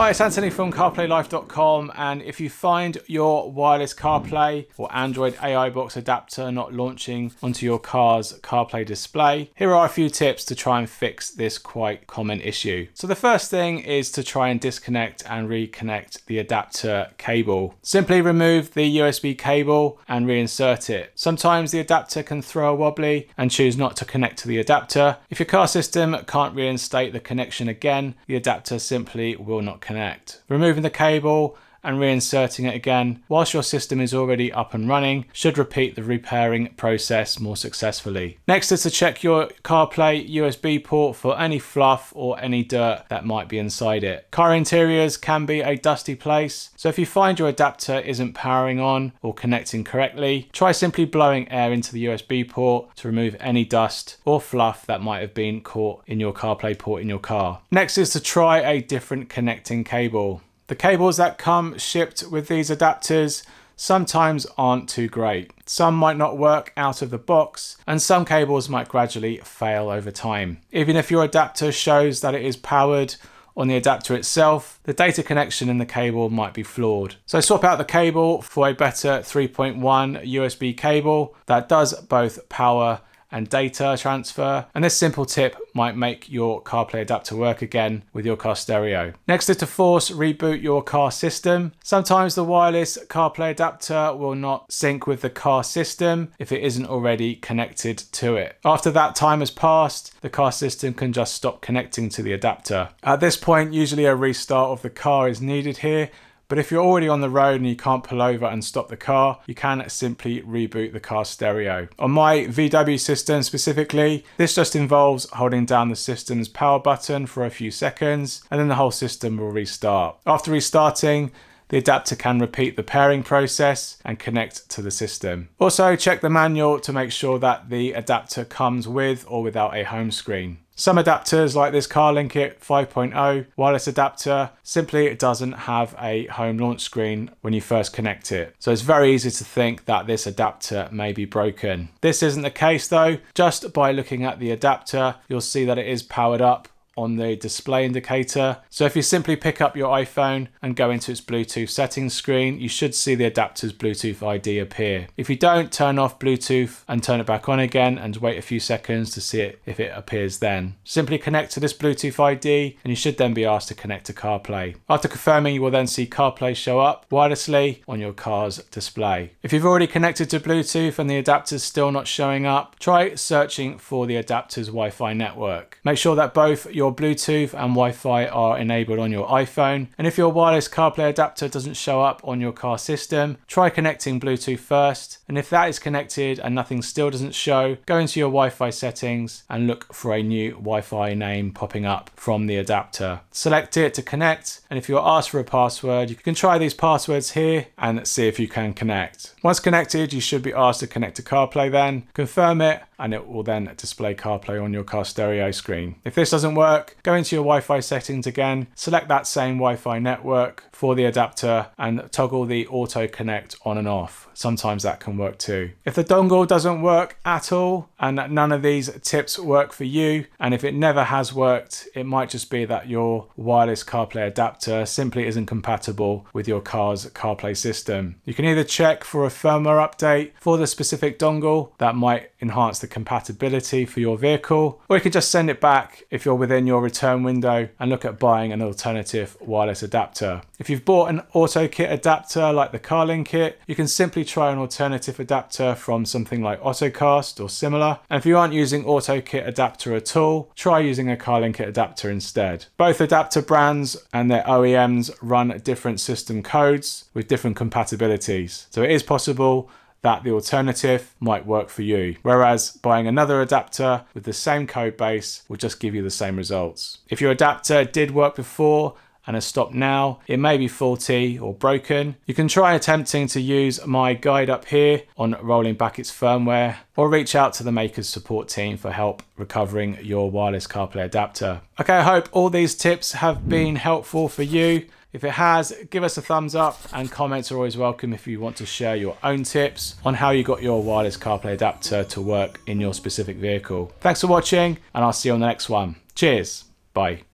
Hi, it's Anthony from CarPlayLife.com and if you find your wireless CarPlay or Android AI box adapter not launching onto your car's CarPlay display, here are a few tips to try and fix this quite common issue. So the first thing is to try and disconnect and reconnect the adapter cable. Simply remove the USB cable and reinsert it. Sometimes the adapter can throw a wobbly and choose not to connect to the adapter. If your car system can't reinstate the connection again, the adapter simply will not connect connect. Removing the cable and reinserting it again whilst your system is already up and running should repeat the repairing process more successfully. Next is to check your CarPlay USB port for any fluff or any dirt that might be inside it. Car interiors can be a dusty place, so if you find your adapter isn't powering on or connecting correctly, try simply blowing air into the USB port to remove any dust or fluff that might have been caught in your CarPlay port in your car. Next is to try a different connecting cable. The cables that come shipped with these adapters sometimes aren't too great. Some might not work out of the box, and some cables might gradually fail over time. Even if your adapter shows that it is powered on the adapter itself, the data connection in the cable might be flawed. So swap out the cable for a better 3.1 USB cable that does both power and data transfer. And this simple tip might make your CarPlay adapter work again with your car stereo. Next is to force reboot your car system. Sometimes the wireless CarPlay adapter will not sync with the car system if it isn't already connected to it. After that time has passed, the car system can just stop connecting to the adapter. At this point, usually a restart of the car is needed here but if you're already on the road and you can't pull over and stop the car, you can simply reboot the car stereo. On my VW system specifically, this just involves holding down the system's power button for a few seconds and then the whole system will restart. After restarting, the adapter can repeat the pairing process and connect to the system. Also check the manual to make sure that the adapter comes with or without a home screen. Some adapters like this CarlinKit 5.0 wireless adapter simply it doesn't have a home launch screen when you first connect it. So it's very easy to think that this adapter may be broken. This isn't the case though. Just by looking at the adapter, you'll see that it is powered up on the display indicator. So if you simply pick up your iPhone and go into its Bluetooth settings screen, you should see the adapter's Bluetooth ID appear. If you don't, turn off Bluetooth and turn it back on again and wait a few seconds to see it if it appears then. Simply connect to this Bluetooth ID and you should then be asked to connect to CarPlay. After confirming, you will then see CarPlay show up wirelessly on your car's display. If you've already connected to Bluetooth and the adapter's still not showing up, try searching for the adapter's Wi-Fi network. Make sure that both your your Bluetooth and Wi-Fi are enabled on your iPhone. And if your wireless CarPlay adapter doesn't show up on your car system, try connecting Bluetooth first. And if that is connected and nothing still doesn't show, go into your Wi-Fi settings and look for a new Wi-Fi name popping up from the adapter. Select it to connect. And if you're asked for a password, you can try these passwords here and see if you can connect. Once connected, you should be asked to connect to CarPlay then. Confirm it and it will then display CarPlay on your car stereo screen. If this doesn't work, go into your Wi-Fi settings again, select that same Wi-Fi network for the adapter and toggle the auto connect on and off. Sometimes that can work too. If the dongle doesn't work at all and none of these tips work for you, and if it never has worked, it might just be that your wireless CarPlay adapter simply isn't compatible with your car's CarPlay system. You can either check for a firmware update for the specific dongle that might enhance the compatibility for your vehicle, or you can just send it back if you're within your return window and look at buying an alternative wireless adapter. If you've bought an AutoKit adapter like the CarlinKit, you can simply try an alternative adapter from something like Ottocast or similar. And if you aren't using AutoKit adapter at all, try using a CarlinKit adapter instead. Both adapter brands and their OEMs run different system codes with different compatibilities. So it is possible that the alternative might work for you. Whereas buying another adapter with the same code base will just give you the same results. If your adapter did work before and has stopped now, it may be faulty or broken. You can try attempting to use my guide up here on rolling back its firmware or reach out to the maker's support team for help recovering your wireless CarPlay adapter. Okay, I hope all these tips have been helpful for you. If it has, give us a thumbs up and comments are always welcome if you want to share your own tips on how you got your wireless CarPlay adapter to work in your specific vehicle. Thanks for watching and I'll see you on the next one. Cheers. Bye.